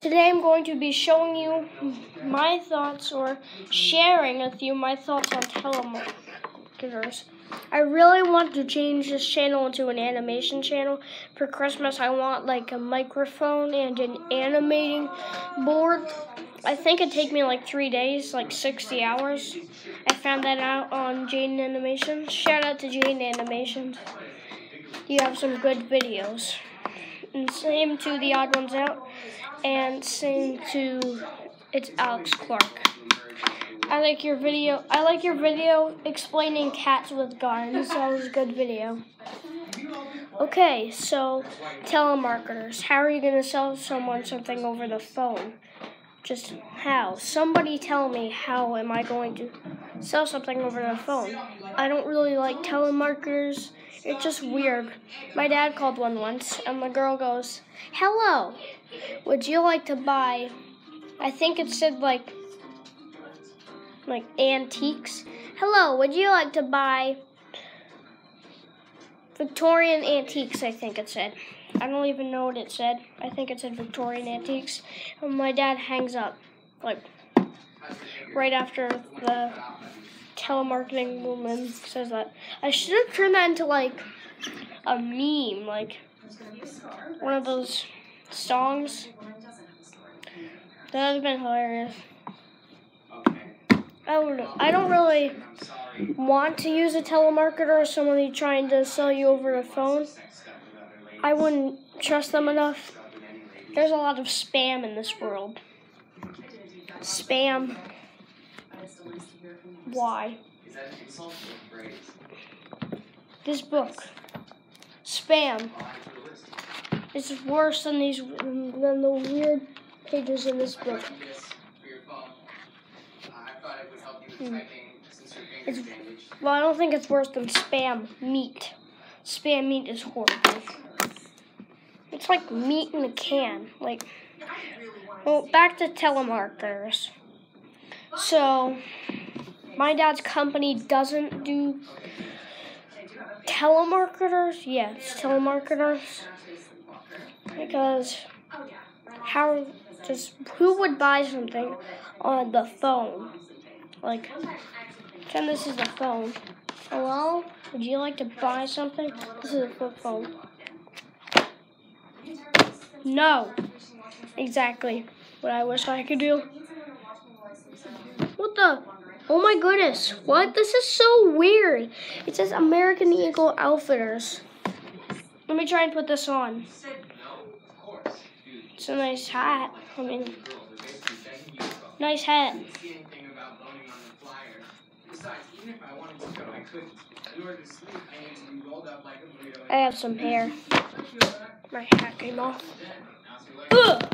Today I'm going to be showing you my thoughts or sharing with you my thoughts on telemarketers. I really want to change this channel into an animation channel. For Christmas I want like a microphone and an animating board. I think it'd take me like three days, like 60 hours. I found that out on Jaiden Animations. Shout out to Jaiden Animations. You have some good videos. And same to the odd ones out and same to it's Alex Clark. I like your video. I like your video explaining cats with guns. That was a good video. Okay, so telemarketers. How are you going to sell someone something over the phone? Just how? Somebody tell me how am I going to sell something over the phone? I don't really like telemarketers. It's just weird. My dad called one once, and the girl goes, Hello, would you like to buy? I think it said like, like antiques. Hello, would you like to buy Victorian antiques? I think it said. I don't even know what it said. I think it said Victorian antiques. And my dad hangs up, like, right after the telemarketing woman says that. I should have turned that into, like, a meme, like, one of those songs. That would have been hilarious. I don't know. I don't really want to use a telemarketer or somebody trying to sell you over the phone. I wouldn't trust them enough. There's a lot of spam in this world. Spam. Why? This book. Spam. Is worse than these than the weird pages in this book. Hmm. It's, well, I don't think it's worse than spam meat. Spam meat is horrible. It's like meat in a can. Like, well, back to telemarketers. So, my dad's company doesn't do telemarketers. Yes, telemarketers. Because how just who would buy something on the phone? Like, pretend this is a phone. Hello? Would you like to buy something? This is a flip phone. No. Exactly what I wish I could do. What the? Oh my goodness. What? This is so weird. It says American Eagle Outfitters. Let me try and put this on. It's a nice hat. I mean, nice hat. I have some hair. My hat came off. Ugh!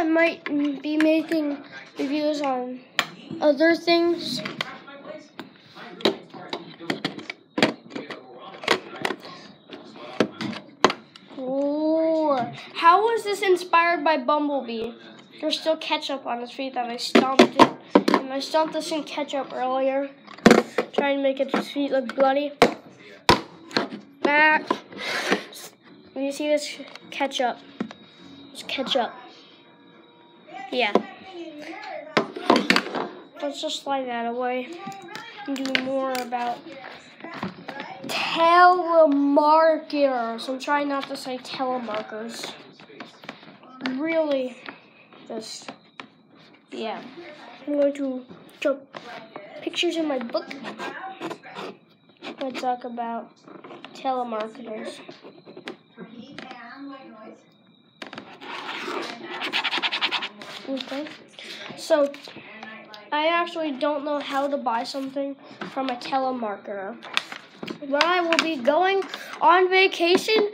I might be making reviews on other things. Ooh. How was this inspired by Bumblebee? There's still ketchup on his feet that I stomped it. And I stomped this in ketchup earlier. Trying to make his feet look bloody. Back. You see this ketchup? It's ketchup. Yeah. Let's just slide that away and do more about telemarketers. I'm trying not to say telemarketers. Really, just, yeah. I'm going to show pictures in my book. I talk about telemarketers. So, I actually don't know how to buy something from a telemarketer. But I will be going on vacation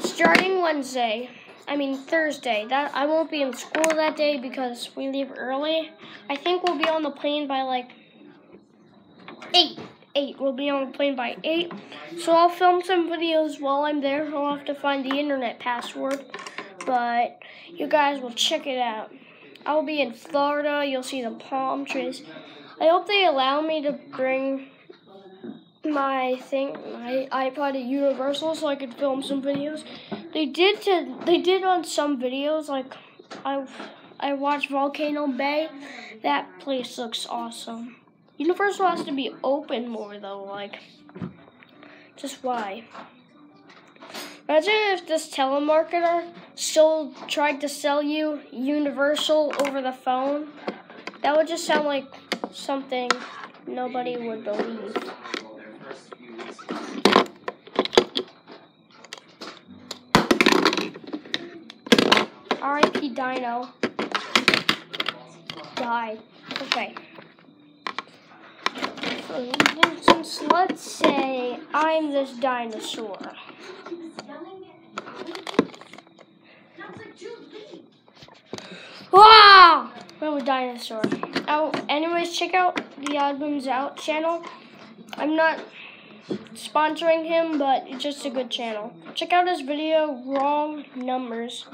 starting Wednesday. I mean Thursday. That I won't be in school that day because we leave early. I think we'll be on the plane by like eight. 8. We'll be on the plane by 8. So I'll film some videos while I'm there. I'll have to find the internet password. But you guys will check it out. I'll be in Florida. You'll see the palm trees. I hope they allow me to bring my thing, my iPod at Universal, so I could film some videos. They did to, they did on some videos. Like I, I watched Volcano Bay. That place looks awesome. Universal has to be open more though. Like, just why? Imagine if this telemarketer still tried to sell you Universal over the phone. That would just sound like something nobody would believe. R.I.P. Dino. Die. Okay. Instance, let's say I'm this dinosaur. Wow! I'm dinosaur. Oh, anyways, check out the Albums Out channel. I'm not sponsoring him, but it's just a good channel. Check out his video, Wrong Numbers.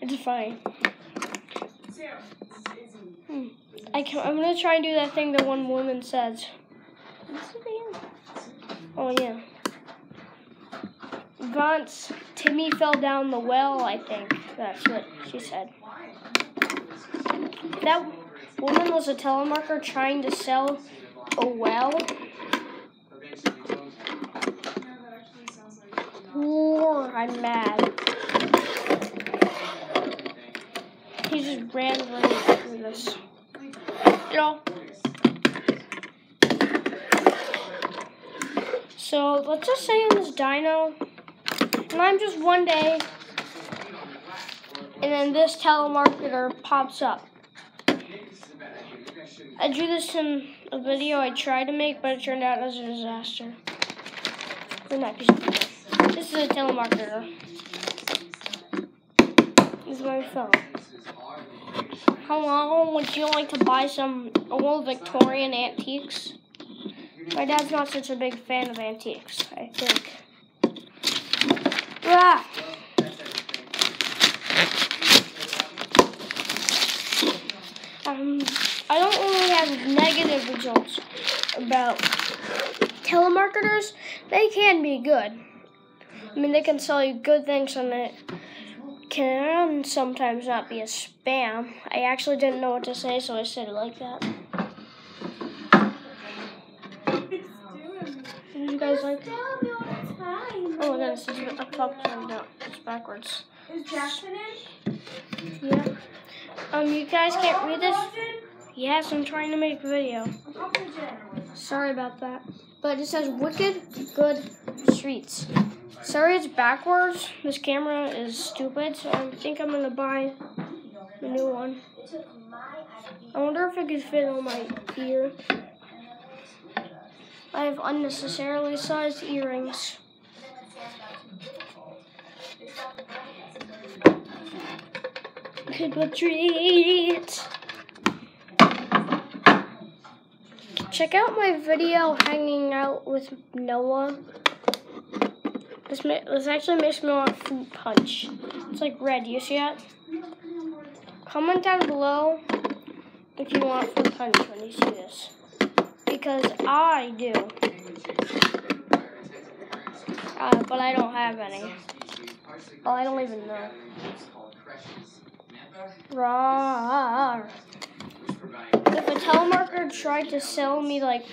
It's fine. Hmm. I can, I'm gonna try and do that thing that one woman says. Oh yeah. Vance, Timmy fell down the well, I think. That's what she said. That woman was a telemarketer trying to sell a well. Or I'm mad. He just ran right through this. Know. So let's just say I'm this dino, and I'm just one day, and then this telemarketer pops up. I drew this in a video I tried to make, but it turned out as a disaster. This is a telemarketer. This is my phone. Hello, would you like to buy some old Victorian antiques? My dad's not such a big fan of antiques, I think. Ah! Um, I don't really results about telemarketers. They can be good. I mean, they can sell you good things and it can sometimes not be a spam. I actually didn't know what to say, so I said it like that. Did you guys like Oh my goodness, it's up top turned out. It's backwards. Is Jackson in? Yeah. Um, you guys can't read this? Yes, I'm trying to make a video. To. Sorry about that. But it says Wicked Good Streets. Sorry it's backwards. This camera is stupid, so I think I'm gonna buy a new one. I wonder if it could fit on my ear. I have unnecessarily sized earrings. Good treat. Check out my video hanging out with Noah. This, this actually makes me want fruit punch. It's like red. You see that? Comment down below if you want fruit punch when you see this. Because I do. Uh, but I don't have any. Well, I don't even know. Rawr. If a telemarketer tried to sell me like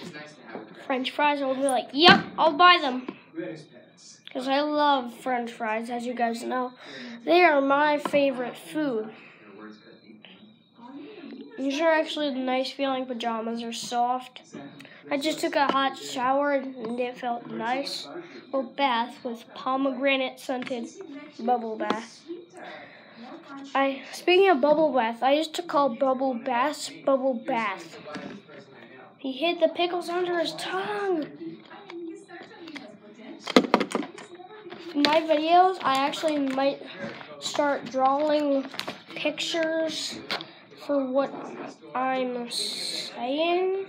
French fries, I would be like, "Yep, I'll buy them." Because I love French fries, as you guys know. They are my favorite food. These are actually nice feeling pajamas. They're soft. I just took a hot shower and it felt nice. Well, bath with pomegranate scented bubble bath. I speaking of bubble bath, I used to call bubble baths bubble bath. He hid the pickles under his tongue. In my videos, I actually might start drawing pictures for what I'm saying.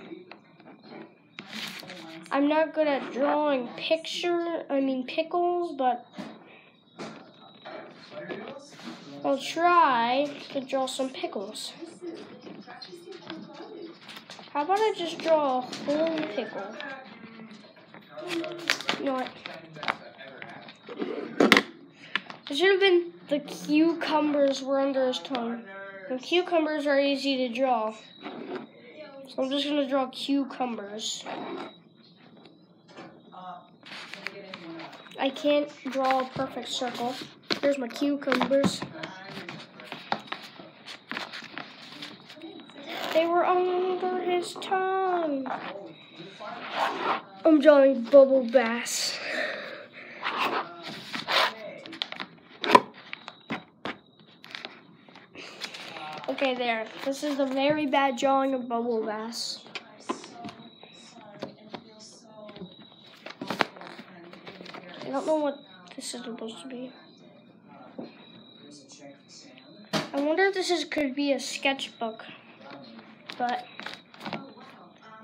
I'm not good at drawing picture, I mean pickles, but I'll try to draw some pickles. How about I just draw a whole pickle? You know what? It should have been the cucumbers were under his tongue. The cucumbers are easy to draw. So I'm just gonna draw cucumbers. I can't draw a perfect circle. Here's my cucumbers. They were under his tongue. I'm drawing bubble bass. Okay, there. This is a very bad drawing of bubble bass. I don't know what this is supposed to be. I wonder if this is could be a sketchbook, but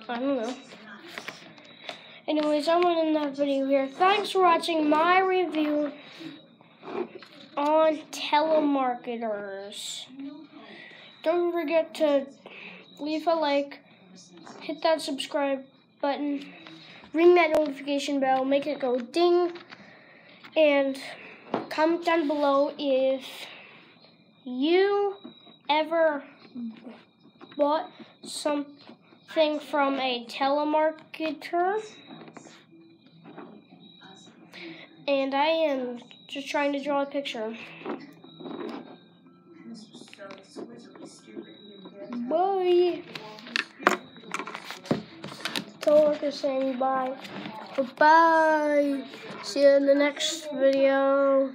I don't know. Anyways, I'm gonna end that video here. Thanks for watching my review on telemarketers. Don't forget to leave a like, hit that subscribe button, ring that notification bell, make it go ding, and comment down below if you ever bought something from a telemarketer. And I am just trying to draw a picture. Bye. Coworker saying bye. Bye. See you in the next video.